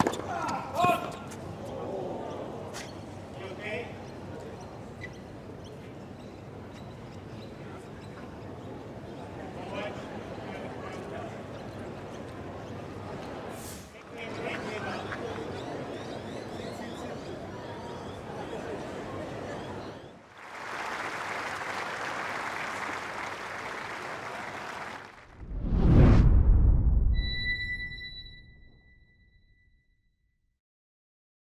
Ah!